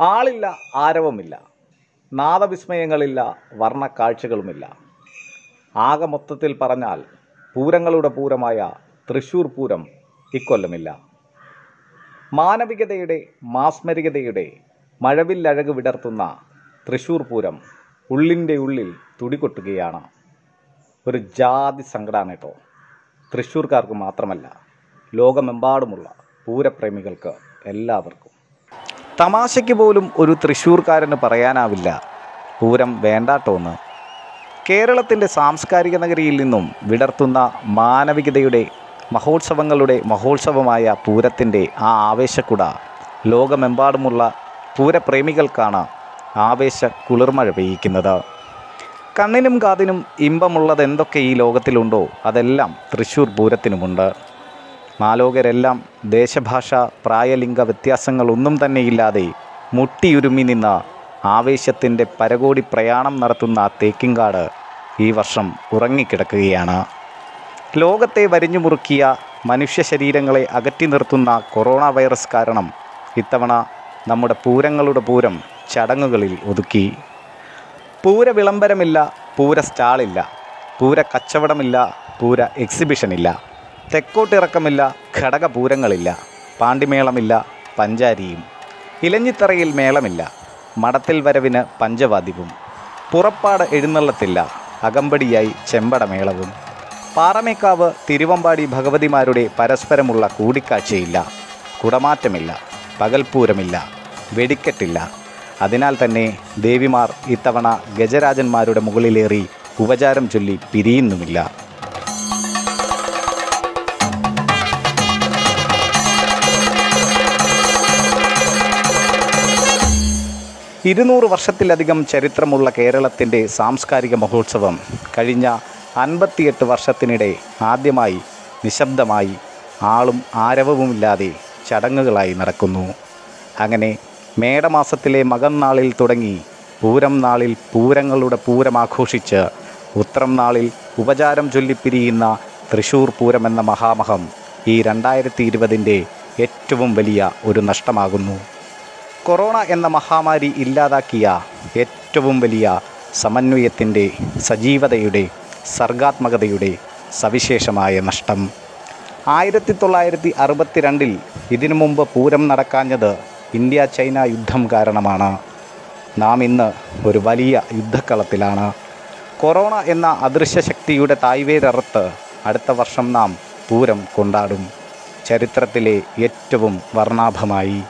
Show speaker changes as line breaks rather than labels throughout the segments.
ആളില്ല ആരവമില്ല. നാദവിസ്മയങ്ങളില്ല വർണക്കാഴ്ചകളുമില്ല. ആകെ മൊത്തത്തിൽ പറഞ്ഞാൽ പൂരങ്ങളുടെ പൂരമായ തൃശ്ശൂർ പൂരം ഇക്കൊല്ലമില്ല. മാനവികതയുടെ മാസ്മരികതയുടെ മഴവില്ലഴക് വിടർത്തുന്ന തൃശ്ശൂർ പൂരം ഉള്ളിന്റെ ഉള്ളിൽ തുടികൊട്ടുകയാണ്. ഒരു ജാതി സങ്കടമാണ് കേട്ടോ തൃശ്ശൂർക്കാർക്ക് മാത്രമല്ല ലോകമെമ്പാടുമുള്ള പൂരപ്രേമികൾക്ക് എല്ലാവർക്കും. തമാശയ്ക്ക് പോലും ഒരു തൃശ്ശൂർക്കാരന് പറയാനാവില്ല. പൂരം വേണ്ടാട്ടോന്ന്. കേരളത്തിന്റെ സാംസ്കാരിക നഗരിയിൽ നിന്നും വിടർത്തുന്ന മാനവികതയുടെ മഹോത്സവങ്ങളുടെ മഹോത്സവമായ പൂരത്തിന്റെ ആ ആവേശക്കുട ലോകമെമ്പാടുമുള്ള പൂരപ്രേമികൾക്കാണ് ആവേശ കുളിർമഴ പെയ്യിക്കുന്നത്. കണ്ണിനും കാതിനും ഇമ്പമുള്ളതെന്തൊക്കെ ഈ ലോകത്തിലുണ്ടോ അതെല്ലാം തൃശ്ശൂർ പൂരത്തിനുമുണ്ട്. മാലോകരെല്ലാം ദേശഭാഷ പ്രായലിംഗ വ്യത്യാസങ്ങളൊന്നും തന്നെയില്ലാതെ മുട്ടിയുരുമി നിന്ന ആവേശത്തിന്റെ പരകോടി പ്രയാണം നടത്തുന്ന തേക്കിങ്കാട് ഈ വർഷം ഉറങ്ങിക്കിടക്കുകയാണ്. ലോകത്തെ വരിഞ്ഞു മുറുക്കിയ മനുഷ്യ ശരീരങ്ങളെ അകറ്റി നിർത്തുന്ന കൊറോണ വൈറസ് കാരണം ഇത്തവണ നമ്മുടെ പൂരങ്ങളുടെ പൂരം ചടങ്ങുകളിൽ ഒതുക്കി. പൂര വിളംബരമില്ല പൂര സ്റ്റാളില്ല പൂര കച്ചവടമില്ല പൂര എക്സിബിഷനില്ല. തെക്കോട്ടിറക്കമില്ല ഘടകപൂരങ്ങളില്ല പാണ്ടിമേളമില്ല പഞ്ചാരിയും. ഇലഞ്ഞിത്തറയിൽ മേളമില്ല മടത്തിൽ വരവിന് പഞ്ചവാതിപ്പും പുറപ്പാട് എഴുന്നള്ളത്തില്ല അകമ്പടിയായി ചെമ്പടമേളവും. പാറമേക്കാവ് തിരുവമ്പാടി ഭഗവതിമാരുടെ പരസ്പരമുള്ള കൂടിക്കാഴ്ചയില്ല കുടമാറ്റമില്ല പകൽപൂരമില്ല വെടിക്കെട്ടില്ല. അതിനാൽ തന്നെ ദേവിമാർ ഇത്തവണ ഗജരാജന്മാരുടെ മുകളിലേറി ഉപചാരം ചൊല്ലി പിരിയുന്നുമില്ല. ഇരുന്നൂറ് വർഷത്തിലധികം ചരിത്രമുള്ള കേരളത്തിന്റെ സാംസ്കാരിക മഹോത്സവം കഴിഞ്ഞ അൻപത്തിയെട്ട് വർഷത്തിനിടെ ആദ്യമായി നിശബ്ദമായി ആളും ആരവവുമില്ലാതെ ചടങ്ങുകളായി നടക്കുന്നു. അങ്ങനെ മേടമാസത്തിലെ മകം നാളിൽ തുടങ്ങി പൂരം നാളിൽ പൂരങ്ങളുടെ പൂരം ആഘോഷിച്ച് ഉത്രം നാളിൽ ഉപചാരം ചൊല്ലിപ്പിരിയുന്ന തൃശൂർ പൂരമെന്ന മഹാമഹം ഈ രണ്ടായിരത്തി ഇരുപതിന്റെ ഏറ്റവും വലിയ ഒരു നഷ്ടമാകുന്നു. കൊറോണ എന്ന മഹാമാരി ഇല്ലാതാക്കിയ ഏറ്റവും വലിയ സമന്വയത്തിന്റെ സജീവതയുടെ സർഗാത്മകതയുടെ സവിശേഷമായ നഷ്ടം. ആയിരത്തി തൊള്ളായിരത്തി അറുപത്തിരണ്ടിൽ ഇതിനു മുമ്പ് പൂരം നടക്കാഞ്ഞത് ഇന്ത്യ ചൈന യുദ്ധം കാരണമാണ്. നാം ഇന്ന് ഒരു വലിയ യുദ്ധക്കളത്തിലാണ്. കൊറോണ എന്ന അദൃശ്യ ശക്തിയുടെ തായ്വേരറുത്ത് അടുത്ത വർഷം നാം പൂരം കൊണ്ടാടും. ചരിത്രത്തിലെ ഏറ്റവും വർണാഭമായി.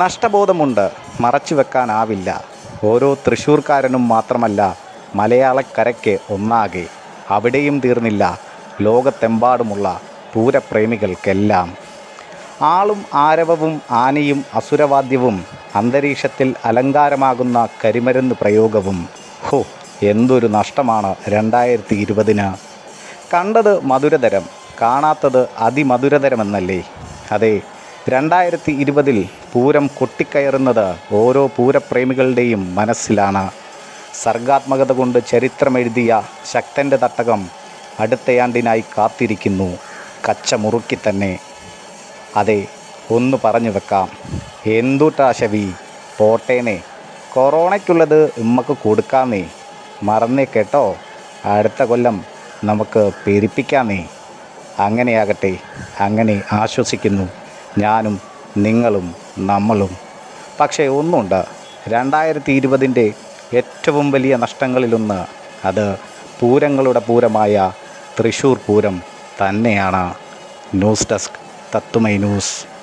നഷ്ടബോധമുണ്ട്. മറച്ചു വെക്കാനാവില്ല. ഓരോ തൃശ്ശൂർക്കാരനും മാത്രമല്ല മലയാളക്കരയ്ക്ക് ഒന്നാകെ. അവിടെയും തീർന്നില്ല. ലോകത്തെമ്പാടുമുള്ള പൂരപ്രേമികൾക്കെല്ലാം. ആളും ആരവവും ആനയും അസുരവാദ്യവും അന്തരീക്ഷത്തിൽ അലങ്കാരമാകുന്ന കരിമരുന്ന് പ്രയോഗവും. ഹോ എന്തൊരു നഷ്ടമാണ് രണ്ടായിരത്തി ഇരുപതിന് കണ്ടത് മധുരതരം കാണാത്തത് അതിമധുരതരമെന്നല്ലേ? അതെ രണ്ടായിരത്തി ഇരുപതിൽ പൂരം കൊട്ടിക്കയറുന്നത് ഓരോ പൂരപ്രേമികളുടെയും മനസ്സിലാണ്. സർഗാത്മകത കൊണ്ട് ചരിത്രമെഴുതിയ ശക്തന്റെ തട്ടകം അടുത്തയാണ്ടിനായി കാത്തിരിക്കുന്നു. കച്ച മുറുക്കി തന്നെ. അതെ ഒന്ന് പറഞ്ഞു വെക്കാം. എന്തുട്ടാ ശവി? പോട്ടേനെ. കൊറോണയ്ക്കുള്ളത് ഉമ്മക്ക് കൊടുക്കാന്നേ. മറന്നേ കേട്ടോ. അടുത്ത കൊല്ലം നമുക്ക് പെരുപ്പിക്കാന്നേ അങ്ങനെയാകട്ടെ. അങ്ങനെ ആശ്വസിക്കുന്നു. ഞാനും നിങ്ങളും നമ്മളും. പക്ഷേ ഒന്നുണ്ട്. രണ്ടായിരത്തി ഇരുപതിന്റെ ഏറ്റവും വലിയ നഷ്ടങ്ങളിലൊന്ന് അത് പൂരങ്ങളുടെ പൂരമായ തൃശ്ശൂർ പൂരം തന്നെയാണ്. ന്യൂസ് ഡെസ്ക് തത്തുമൈ ന്യൂസ്.